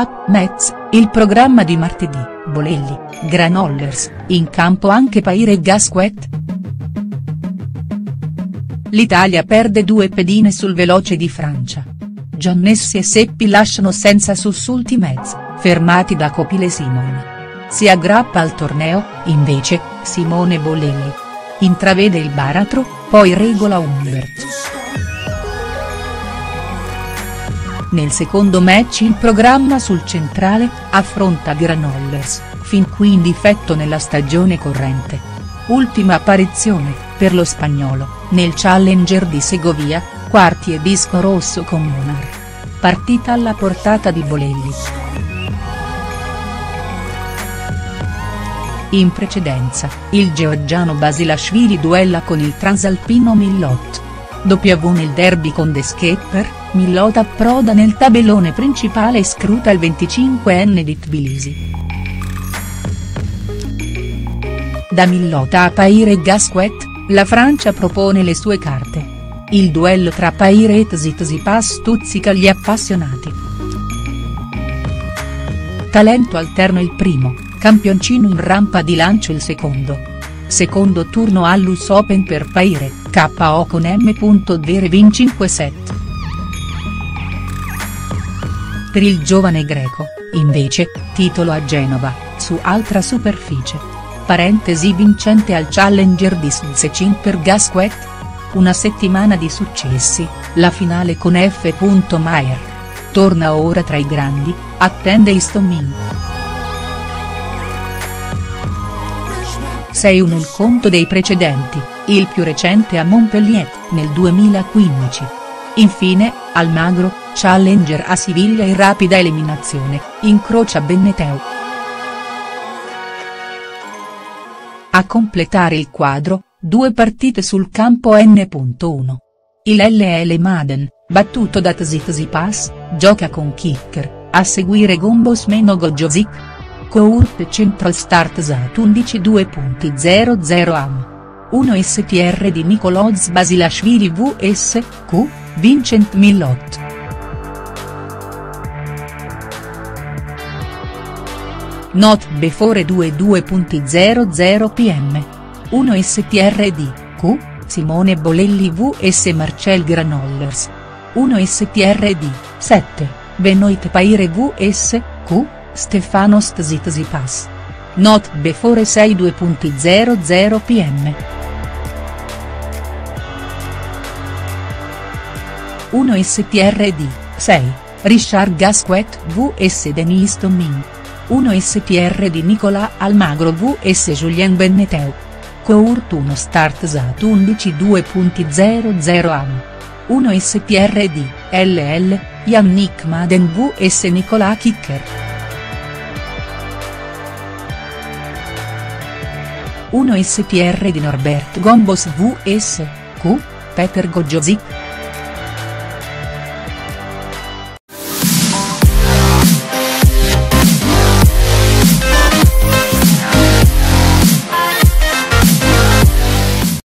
Up Metz, il programma di martedì, Bolelli, Granollers, in campo anche Paire e Gasquet?. L'Italia perde due pedine sul veloce di Francia. Giannessi e Seppi lasciano senza sussulti Metz, fermati da Copile Simon. Si aggrappa al torneo, invece, Simone Bolelli. Intravede il baratro, poi regola Humbert. Nel secondo match il programma sul centrale, affronta Granollers, fin qui in difetto nella stagione corrente. Ultima apparizione, per lo spagnolo, nel Challenger di Segovia, quarti e disco rosso con Monar. Partita alla portata di Bolelli. In precedenza, il georgiano Basilashvili duella con il transalpino Millot. W nel derby con The Skipper, Millot approda nel tabellone principale e scruta il 25enne di Tbilisi. Da Millot a Paire e Gasquet, la Francia propone le sue carte. Il duello tra Paire e Tsitsipas stuzzica gli appassionati. Talento alterno il primo, campioncino in rampa di lancio il secondo. Secondo turno all'US Open per Paire, KO con M.Derevin 5 set. Per il giovane greco, invece, titolo a Genova, su altra superficie. Parentesi vincente al Challenger di Szczecin per Gasquet? Una settimana di successi, la finale con F. Maier. Torna ora tra i grandi, attende Istomin. 6-1 il conto dei precedenti, il più recente a Montpellier, nel 2015. Infine, Almagro, challenger a Siviglia in rapida eliminazione, incrocia Benneteu. A completare il quadro, due partite sul campo N.1. Il LL Maden, battuto da Tsitsipas, gioca con kicker, a seguire Gombos meno Gojozic. Court Central Start Zat 11 2.00 am. 1 STR di Nicoloz Basilashvili vs, Q, Vincent Millot. Not before 22.00 pm. 1 STRD, Q, Simone Bolelli vs Marcel Granollers. 1 STRD, 7, Benoit Paire vs, Q, Stefanos Tsitsipas. Not before 62.00 pm. 1 STRD, 6, Richard Gasquet vs Denis Tomin. 1 STR di Nicola Almagro vs Julien Benneteu. Court 1 Start Zat 11 2.00 am. 1 STR di LL, Yannick Maden vs Nicola Kicker. 1 STR di Norbert Gombos vs. Q, Peter Gojozic.